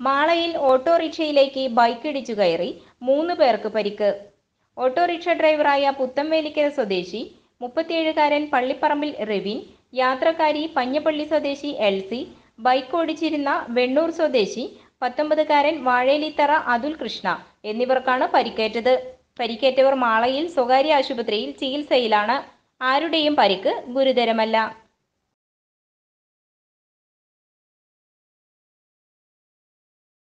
മാളയിൽ ഓട്ടോറിക്ഷയിലേക്ക് ബൈക്കിടിച്ചു കയറി മൂന്ന് പേർക്ക് പരിക്ക്. ഓട്ടോറിക്ഷ ഡ്രൈവറായ പുത്തംവേലിക്കര സ്വദേശി മുപ്പത്തിയേഴുകാരൻ പള്ളിപ്പറമ്പിൽ റെവിൻ യാത്രക്കാരി പഞ്ഞപ്പള്ളി സ്വദേശി എൽസി ബൈക്ക് ഓടിച്ചിരുന്ന വെണ്ണൂർ സ്വദേശി പത്തൊമ്പതുകാരൻ വാഴേലിത്തറ അതുൽ കൃഷ്ണ എന്നിവർക്കാണ് പരിക്കേറ്റത്. പരിക്കേറ്റവർ മാളയിൽ സ്വകാര്യ ആശുപത്രിയിൽ ചികിത്സയിലാണ്. ആരുടെയും പരിക്ക് ഗുരുതരമല്ല.